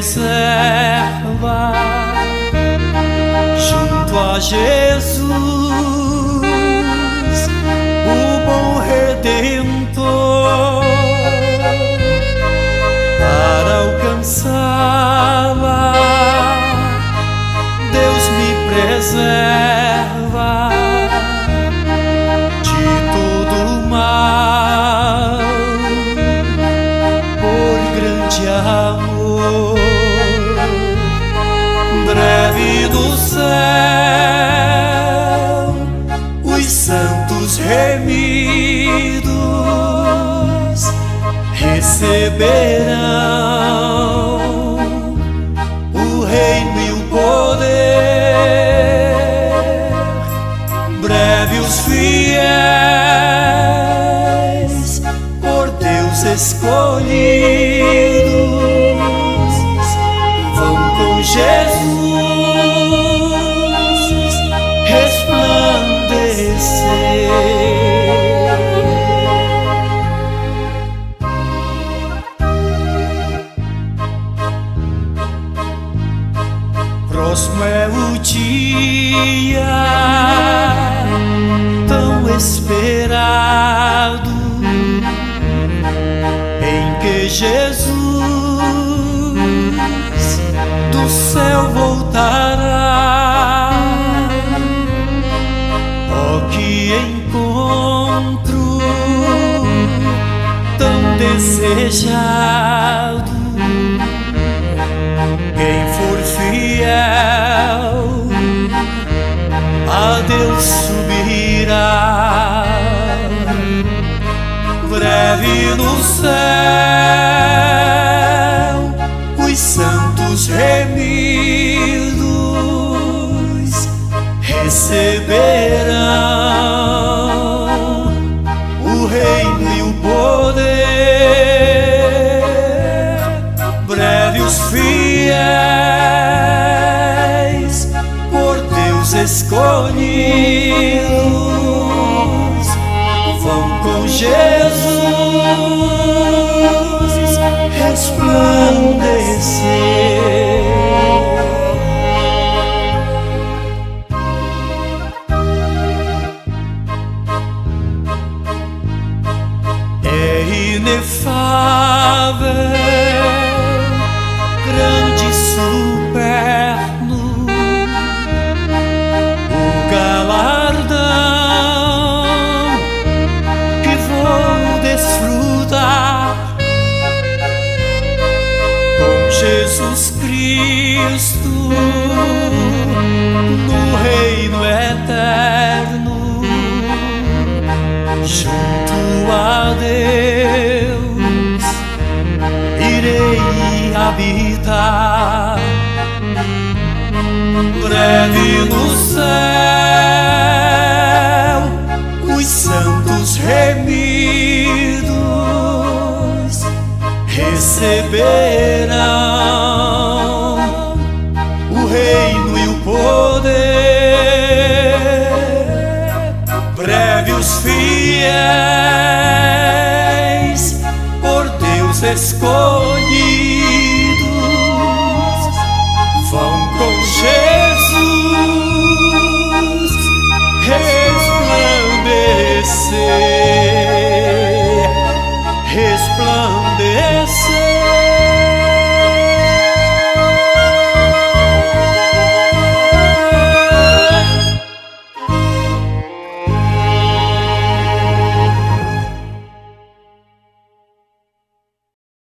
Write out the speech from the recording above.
reserva junto a Jesus, o bom redentor, para alcançá-la. Deus me preserva os fiéis por Deus escolhidos Próximo é o dia tão esperado em que Jesus do céu voltará. Oh, que encontro tão desejado! Quem for fiel a Deus subirá. Breve no céu os santos remidos receberão escolhidos vão com Jesus resplandecer. É inefável, Jesus Cristo no reino eterno junto a Deus irei habitar. Breve no céu os santos remidos receberão fiéis por Deus escolhidos vão com Jesus resplandecer, resplandecer.